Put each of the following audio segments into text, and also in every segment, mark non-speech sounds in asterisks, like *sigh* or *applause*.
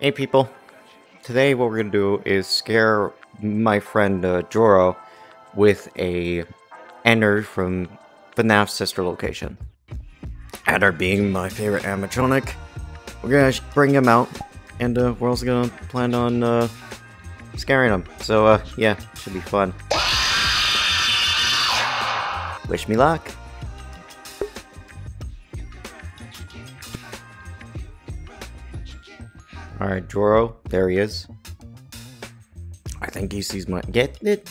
Hey people, today what we're gonna do is scare my friend uh, Joro with a Ennard from FNAF's sister location. Ennard being my favorite animatronic, we're gonna bring him out, and uh, we're also gonna plan on uh, scaring him. So uh, yeah, should be fun. Wish me luck. Alright, Joro, there he is. I think he sees my- get it-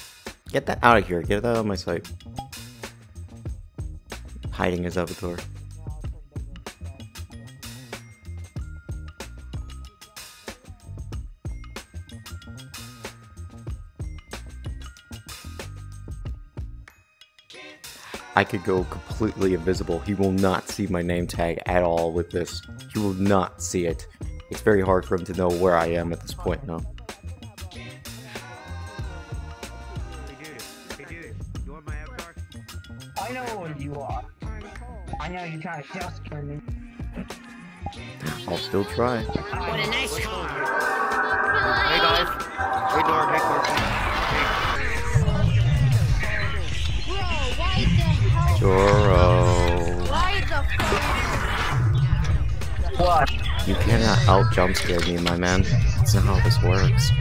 get that out of here, get that out of my sight. Hiding his avatar. I could go completely invisible. He will not see my name tag at all with this. He will not see it. It's very hard for him to know where I am at this point now. Hey dude, hey dude, you want my avatar? I know what you are. I know you're trying to kill scare me. I'll still try. What a nice car. You cannot out jump scare me, my man. That's not how this works.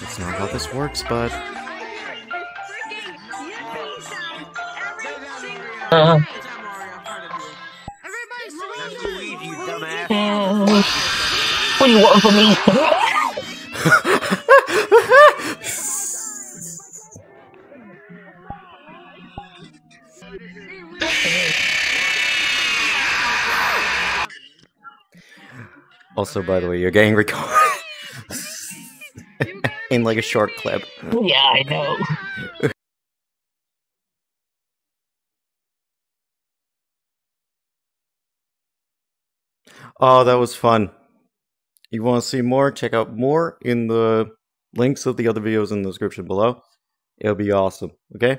That's not how this works, bud. Uh, dumbass. what do you want from me? Also, by the way, you're getting recorded *laughs* in like a short clip. yeah, I know. *laughs* Oh, that was fun. You want to see more? Check out more in the links of the other videos in the description below. It'll be awesome. Okay?